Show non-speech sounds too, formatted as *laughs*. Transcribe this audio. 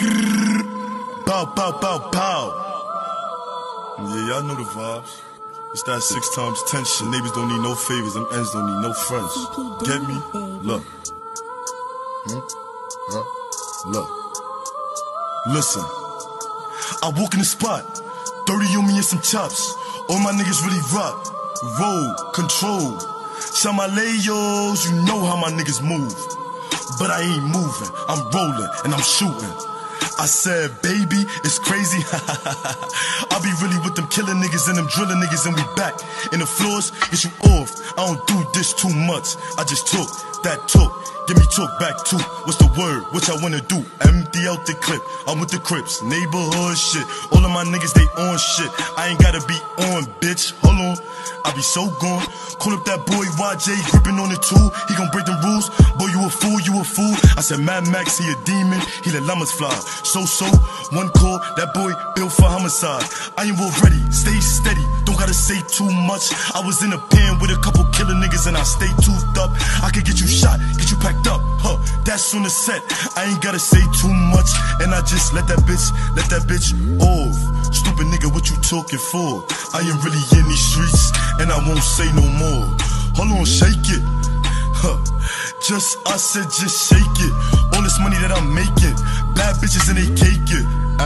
Grrr. Bow, bow, bow, bow. Yeah, y'all know the vibes. It's that six times tension. Neighbors don't need no favors. Them ends don't need no friends. Get me? Look. Hmm? Huh? Look. Listen. I walk in the spot. 30 on me and some chops. All my niggas really rock. Roll, control. Shamalayos, you know how my niggas move. But I ain't moving. I'm rolling and I'm shooting. I said, baby, it's crazy. *laughs* I be really with them killing niggas and them drilling niggas, and we back in the floors. Get you off. I don't do this too much. I just took that took. Give me took back too. What's the word? What y'all wanna do? Empty out the clip. I'm with the Crips, neighborhood shit. All of my niggas, they on shit. I ain't gotta be on, bitch. Hold on. I be so gone. Call up that boy YJ, gripping on the too. He gon' break the rules. Boy, you a fool, you a fool. I said Mad Max, he a demon. He let llamas fly. So, so, one call, that boy built for homicide. I ain't ready, stay steady. Don't gotta say too much. I was in a pen with a couple killer niggas and I stay toothed up. I could get you shot, get you packed up. Huh, that's on the set. I ain't gotta say too much. And I just let that bitch, let that bitch off. Stupid nigga, what you talking for? I ain't really in these streets and I won't say no more. Hold on, shake it. Huh. Just I said, just shake it. All this money that I'm making, bitches and they cake it.